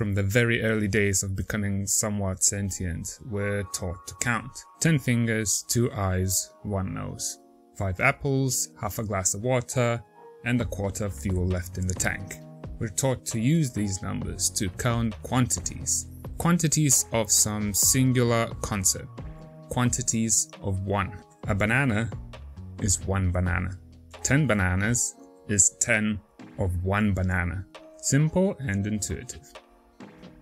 From the very early days of becoming somewhat sentient, we're taught to count. 10 fingers, 2 eyes, 1 nose. 5 apples, half a glass of water, and a quarter of fuel left in the tank. We're taught to use these numbers to count quantities. Quantities of some singular concept. Quantities of one. A banana is one banana. 10 bananas is 10 of one banana. Simple and intuitive.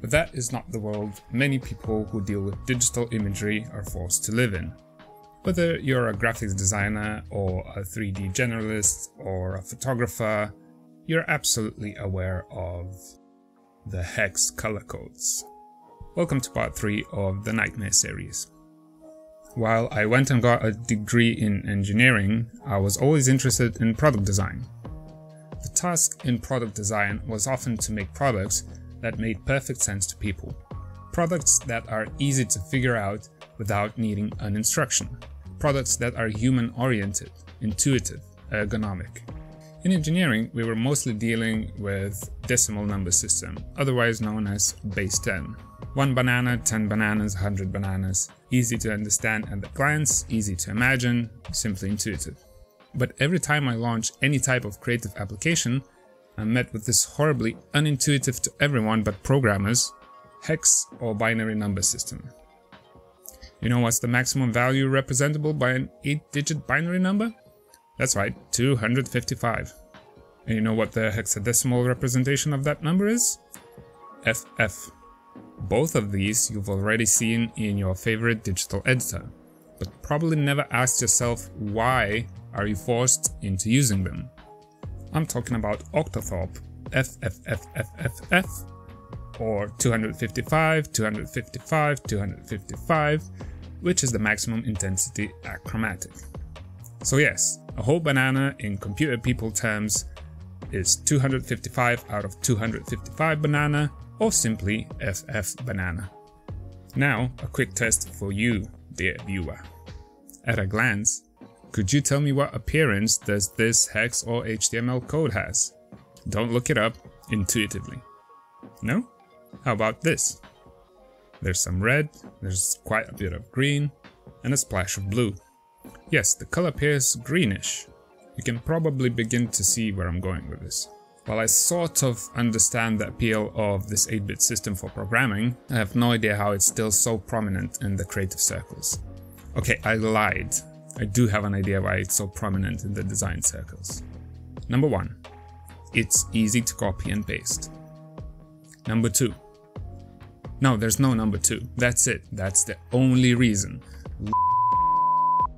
But that is not the world many people who deal with digital imagery are forced to live in. Whether you're a graphics designer or a 3D generalist or a photographer, you're absolutely aware of the hex color codes. Welcome to part 3 of the Nightmare series. While I went and got a degree in engineering, I was always interested in product design. The task in product design was often to make products that made perfect sense to people. Products that are easy to figure out without needing an instruction. Products that are human oriented, intuitive, ergonomic. In engineering, we were mostly dealing with decimal number system, otherwise known as base 10. 1 banana, 10 bananas, 100 bananas. Easy to understand at a glance, easy to imagine, simply intuitive. But every time I launch any type of creative application, I'm met with this horribly unintuitive to everyone but programmers, hex or binary number system. You know what's the maximum value representable by an 8-digit binary number? That's right, 255. And you know what the hexadecimal representation of that number is? FF. Both of these you've already seen in your favorite digital editor, but probably never asked yourself why are you forced into using them. I'm talking about Octothorpe FFFFFF or 255, 255, 255, which is the maximum intensity achromatic. So yes, a whole banana in computer people terms is 255 out of 255 banana or simply FF banana. Now, a quick test for you, dear viewer. At a glance, could you tell me what appearance does this hex or HTML code has? Don't look it up intuitively. No? How about this? There's some red, there's quite a bit of green, and a splash of blue. Yes, the color appears greenish. You can probably begin to see where I'm going with this. While I sort of understand the appeal of this 8-bit system for programming, I have no idea how it's still so prominent in the creative circles. Okay, I lied. I do have an idea why it's so prominent in the design circles. Number 1. It's easy to copy and paste. Number 2. No, there's no number 2. That's it. That's the only reason.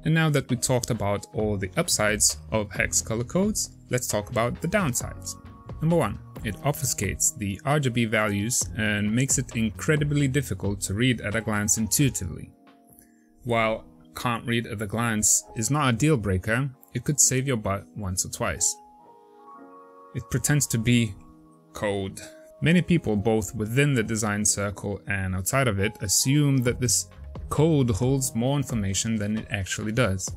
And now that we talked about all the upsides of hex color codes, let's talk about the downsides. Number 1. It obfuscates the RGB values and makes it incredibly difficult to read at a glance intuitively. While can't read at a glance is not a deal breaker, it could save your butt once or twice. It pretends to be code. Many people, both within the design circle and outside of it, assume that this code holds more information than it actually does.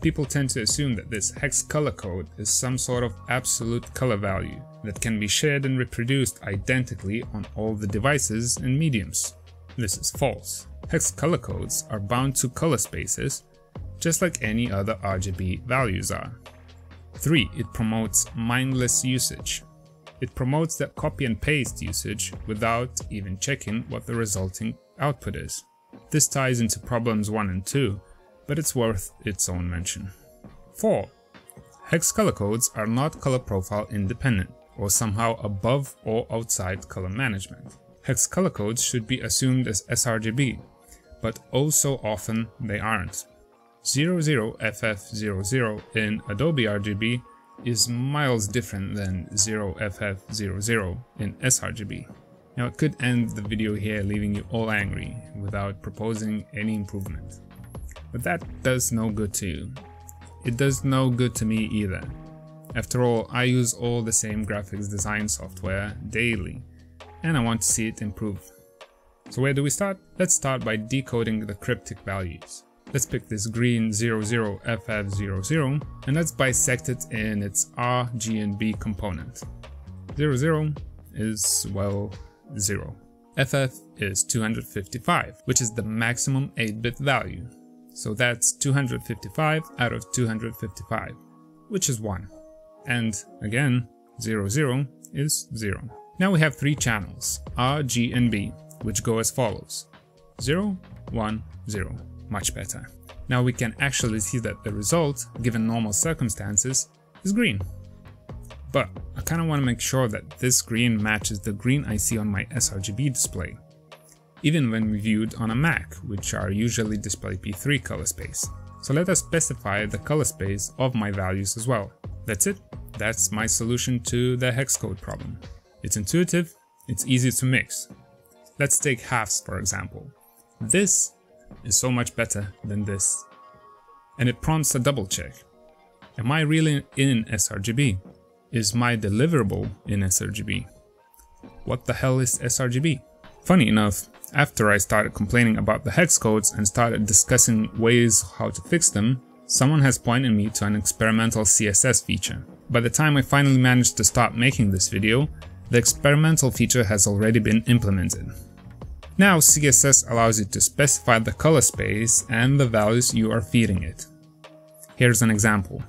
People tend to assume that this hex color code is some sort of absolute color value that can be shared and reproduced identically on all the devices and mediums. This is false. Hex color codes are bound to color spaces, just like any other RGB values are. 3. It promotes mindless usage. It promotes that copy and paste usage without even checking what the resulting output is. This ties into problems 1 and 2, but it's worth its own mention. 4. Hex color codes are not color profile independent, or somehow above or outside color management. Hex color codes should be assumed as sRGB, but oh so often they aren't. 00FF00 in Adobe RGB is miles different than 0FF00 in sRGB. Now it could end the video here leaving you all angry without proposing any improvement. But that does no good to you. It does no good to me either. After all, I use all the same graphics design software daily, and I want to see it improve. So where do we start? Let's start by decoding the cryptic values. Let's pick this green 00FF00 and let's bisect it in its R, G and B component. 00 is, well, 0. FF is 255, which is the maximum 8-bit value. So that's 255 out of 255, which is 1. And again, 0, 0 is 0. Now we have three channels, R, G, and B, which go as follows. 0, 1, 0. Much better. Now we can actually see that the result, given normal circumstances, is green. But I kinda wanna make sure that this green matches the green I see on my sRGB display, even when viewed on a Mac, which are usually display P3 color space. So let us specify the color space of my values as well. That's it. That's my solution to the hex code problem. It's intuitive, it's easy to mix. Let's take halves for example. This is so much better than this. And it prompts a double check. Am I really in sRGB? Is my deliverable in sRGB? What the hell is sRGB? Funny enough, after I started complaining about the hex codes and started discussing ways how to fix them, someone has pointed me to an experimental CSS feature. By the time I finally managed to stop making this video, the experimental feature has already been implemented. Now CSS allows you to specify the color space and the values you are feeding it. Here's an example.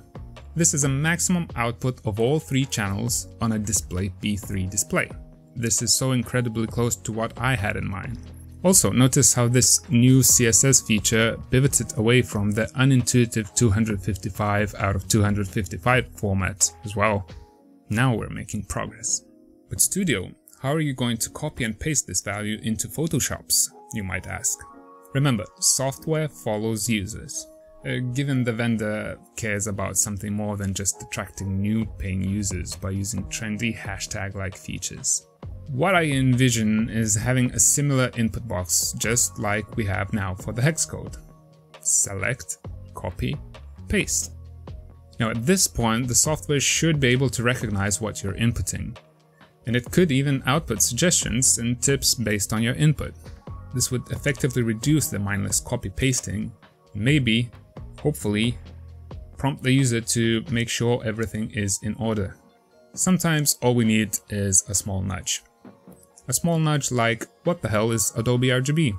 This is a maximum output of all three channels on a display P3 display. This is so incredibly close to what I had in mind. Also, notice how this new CSS feature pivoted away from the unintuitive 255 out of 255 format as well. Now we're making progress. With Studio, how are you going to copy and paste this value into Photoshops, you might ask? Remember, software follows users. Uh, given the vendor cares about something more than just attracting new paying users by using trendy hashtag-like features. What I envision is having a similar input box just like we have now for the hex code. Select, copy, paste. Now at this point the software should be able to recognize what you're inputting and it could even output suggestions and tips based on your input. This would effectively reduce the mindless copy pasting, maybe, hopefully, prompt the user to make sure everything is in order. Sometimes all we need is a small nudge. A small nudge like, what the hell is Adobe RGB?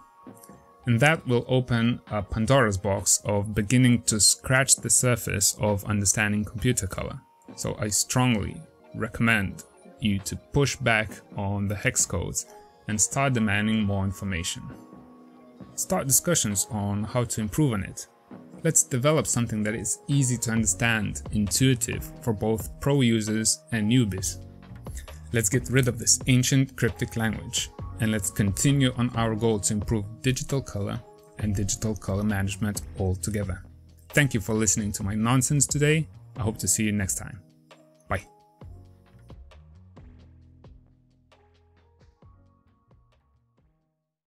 And that will open a Pandora's box of beginning to scratch the surface of understanding computer color. So I strongly recommend you to push back on the hex codes and start demanding more information. Start discussions on how to improve on it. Let's develop something that is easy to understand, intuitive for both pro users and newbies. Let's get rid of this ancient cryptic language and let's continue on our goal to improve digital color and digital color management altogether. Thank you for listening to my nonsense today. I hope to see you next time.